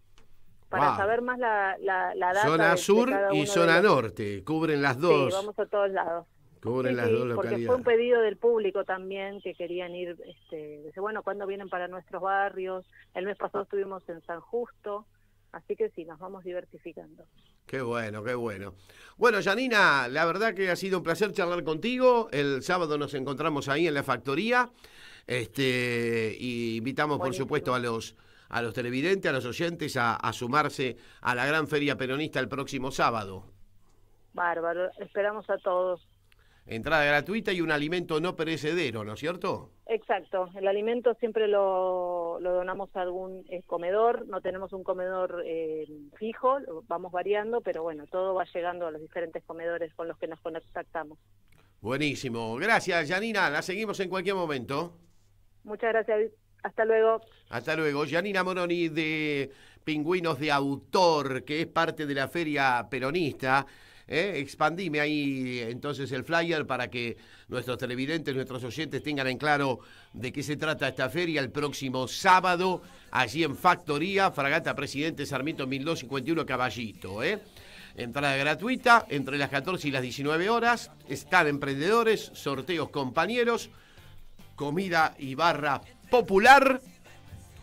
Para
wow.
saber más la, la, la data.
Zona sur y zona
los...
norte, cubren las dos.
Sí, vamos a todos lados.
Cubren
sí,
las dos
porque
localidades.
fue un pedido del público también que querían ir, este, dice, bueno, ¿cuándo vienen para nuestros barrios? El mes pasado estuvimos en San Justo, así que sí, nos vamos diversificando.
Qué bueno, qué bueno. Bueno, Janina, la verdad que ha sido un placer charlar contigo. El sábado nos encontramos ahí en la factoría. Este, y invitamos,
Buenísimo.
por supuesto, a los, a los televidentes, a los oyentes, a, a, sumarse a la gran feria peronista el próximo sábado.
Bárbaro, esperamos a todos.
Entrada gratuita y un alimento no perecedero, ¿no es cierto?
Exacto, el alimento siempre lo, lo donamos a algún eh, comedor, no tenemos un comedor eh, fijo, vamos variando, pero bueno, todo va llegando a los diferentes comedores con los que nos contactamos.
Buenísimo, gracias Janina, la seguimos en cualquier momento.
Muchas gracias, hasta luego.
Hasta luego, Janina Moroni de Pingüinos de Autor, que es parte de la feria peronista. ¿Eh? expandime ahí entonces el flyer para que nuestros televidentes, nuestros oyentes tengan en claro de qué se trata esta feria el próximo sábado, allí en Factoría, Fragata Presidente Sarmiento 1251 Caballito. ¿eh? Entrada gratuita entre las 14 y las 19 horas, están emprendedores, sorteos compañeros, comida y barra popular,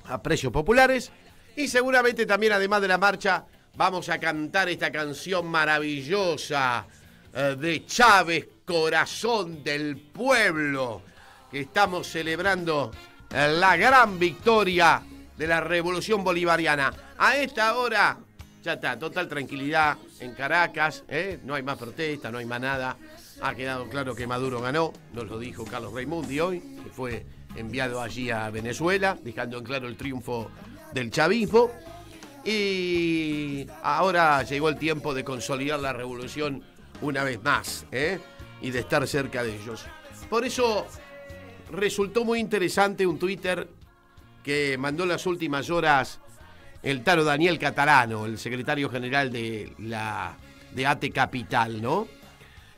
a precios populares, y seguramente también además de la marcha vamos a cantar esta canción maravillosa eh, de Chávez, Corazón del Pueblo, que estamos celebrando eh, la gran victoria de la Revolución Bolivariana. A esta hora, ya está, total tranquilidad en Caracas, ¿eh? no hay más protesta, no hay más nada. Ha quedado claro que Maduro ganó, nos lo dijo Carlos Raimundi hoy, que fue enviado allí a Venezuela, dejando en claro el triunfo del chavismo. Y ahora llegó el tiempo de consolidar la revolución una vez más ¿eh? y de estar cerca de ellos. Por eso resultó muy interesante un Twitter que mandó las últimas horas el Taro Daniel Catalano, el secretario general de la de Capital, ¿no?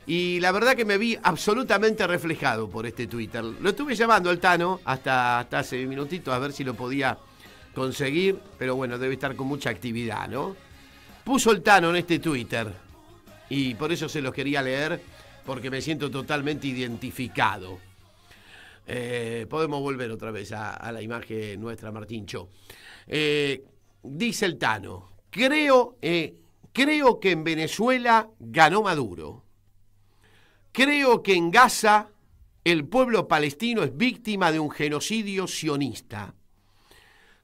Y la verdad que me vi absolutamente reflejado por este Twitter. Lo estuve llamando al Tano hasta, hasta hace minutitos a ver si lo podía conseguir, pero bueno, debe estar con mucha actividad, ¿no? Puso el Tano en este Twitter y por eso se los quería leer, porque me siento totalmente identificado. Eh, podemos volver otra vez a, la imagen nuestra, Martín Cho. Eh, dice el Tano, creo, eh, creo que en Venezuela ganó Maduro. Creo que en Gaza el pueblo palestino es víctima de un genocidio sionista.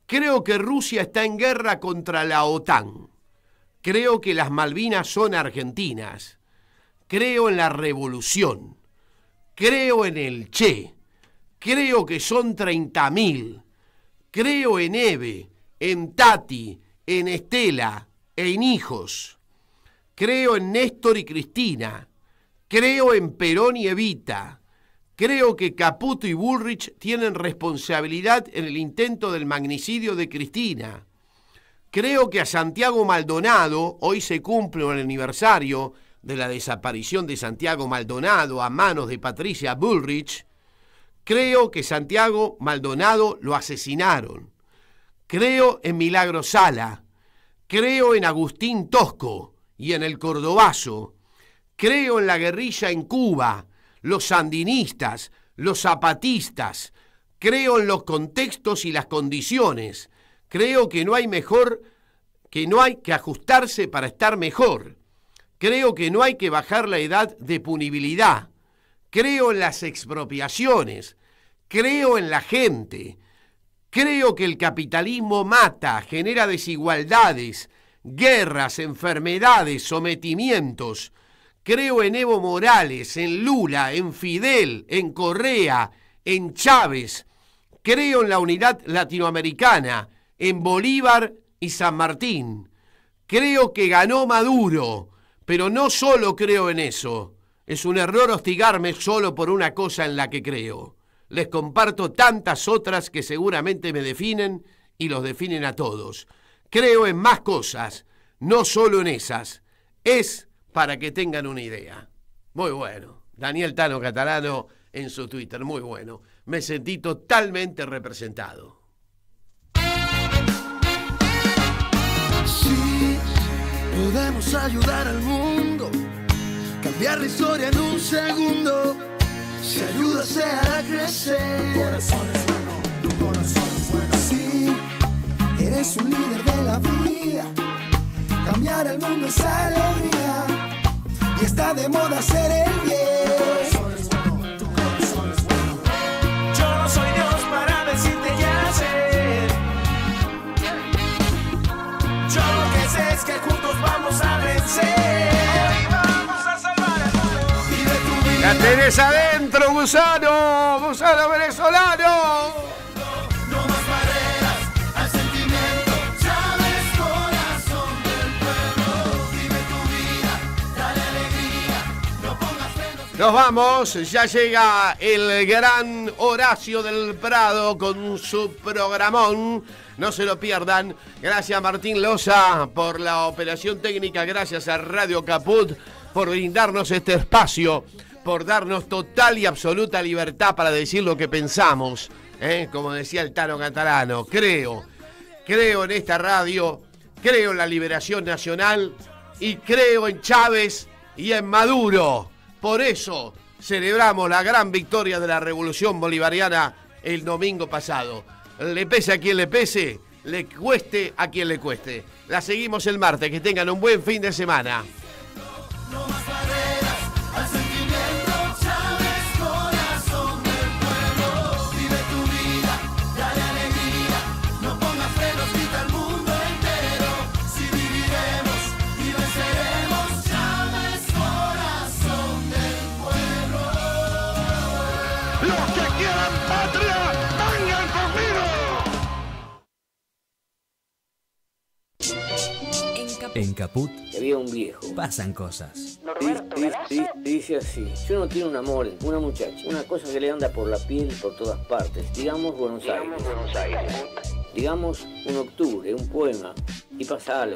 Creo que Rusia está en guerra contra la OTAN. Creo que las Malvinas son argentinas. Creo en la revolución. Creo en el Che. Creo que son 30.000. Creo en Eve, en Tati, en Estela, en hijos. Creo en Néstor y Cristina. Creo en Perón y Evita. Creo que Caputo y Bullrich tienen responsabilidad en el intento del magnicidio de Cristina. Creo que a Santiago Maldonado, hoy se cumple el aniversario de la desaparición de Santiago Maldonado a manos de Patricia Bullrich, creo que Santiago Maldonado lo asesinaron. Creo en Milagro Sala. Creo en Agustín Tosco y en el Cordobazo. Creo en la guerrilla en Cuba los sandinistas, los zapatistas. Creo en los contextos y las condiciones. Creo que no hay mejor, que no hay que ajustarse para estar mejor. Creo que no hay que bajar la edad de punibilidad. Creo en las expropiaciones. Creo en la gente. Creo que el capitalismo mata, genera desigualdades, guerras, enfermedades, sometimientos. Creo en Evo Morales, en Lula, en Fidel, en Correa, en Chávez. Creo en la unidad latinoamericana, en Bolívar y San Martín. Creo que ganó Maduro, pero no solo creo en eso. Es un error hostigarme solo por una cosa en la que creo. Les comparto tantas otras que seguramente me definen y los definen a todos. Creo en más cosas, no solo en esas. Es para que tengan una idea. Muy bueno. Daniel Tano Catalano en su Twitter, muy bueno. Me sentí totalmente representado.
Sí, podemos ayudar al mundo, cambiar la historia en un segundo. Si ayudas a crecer. Corazón es bueno, tu corazón es bueno. Sí, eres un líder de la vida. Cambiar el mundo es alegría y está de moda ser el bien.
Yo no soy Dios para decirte ya sé. Yo lo que sé es que juntos vamos a vencer. vamos a salvar el mundo.
La tenés adentro, gusano, gusano venezolano. Nos vamos, ya llega el gran Horacio del Prado con su programón. No se lo pierdan. Gracias Martín Loza por la operación técnica. Gracias a Radio Caput por brindarnos este espacio, por darnos total y absoluta libertad para decir lo que pensamos. ¿eh? Como decía el Tano Catalano, creo, creo en esta radio, creo en la liberación nacional y creo en Chávez y en Maduro. Por eso celebramos la gran victoria de la revolución bolivariana el domingo pasado. Le pese a quien le pese, le cueste a quien le cueste. La seguimos el martes. Que tengan un buen fin de semana.
En Caput
Había un viejo.
pasan cosas.
Dice, dice- dice así, si uno tiene un amor, una muchacha, una cosa que le anda por la piel por todas partes, digamos Buenos Aires, digamos un octubre, un poema, y pasa algo.